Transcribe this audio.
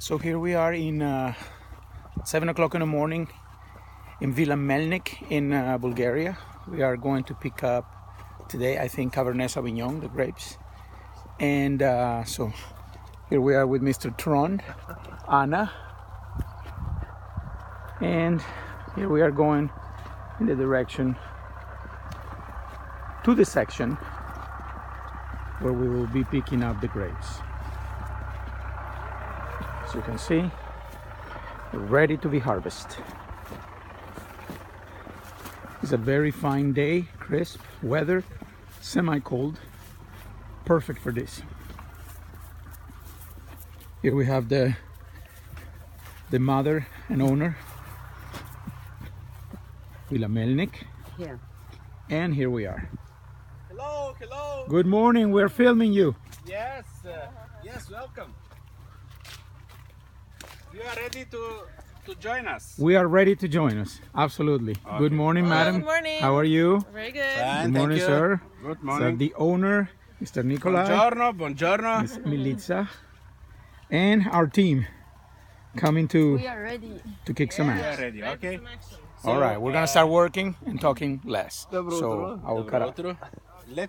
So here we are in uh, seven o'clock in the morning in Villa Melnik in uh, Bulgaria. We are going to pick up today, I think, Cabernet Sauvignon, the grapes. And uh, so here we are with Mr. Tron, Anna, and here we are going in the direction to the section where we will be picking up the grapes. As you can see, ready to be harvested. It's a very fine day, crisp weather, semi-cold, perfect for this. Here we have the the mother and owner, Villa Melnik, Yeah. and here we are. Hello, hello. Good morning, we're filming you. Yes, uh, yes, welcome. You are ready to to join us. We are ready to join us. Absolutely. Good morning, madam. good morning. How are you? Very good. Good morning, sir. Good So morning. the owner, Mr. Nikolai, Buongiorno, buongiorno. Militza, and our team coming to We are ready. to kick some You are ass. ready, okay? All right, we're gonna start working and talking less. So I will cut out. Let